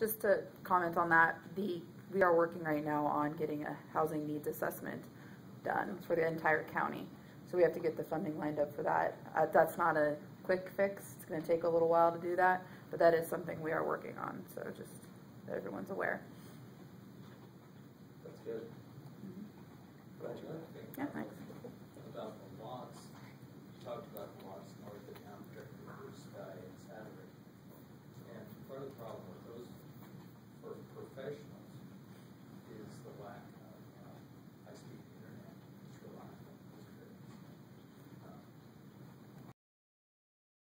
just to comment on that, the we are working right now on getting a housing needs assessment done for the entire county. So we have to get the funding lined up for that. Uh, that's not a quick fix. It's going to take a little while to do that, but that is something we are working on. So just that everyone's aware. That's good. Mm-hmm. Yeah, thanks. About the lots, you talked about the lots north of town, particularly Blue Sky and Saturday. And part of the problem with those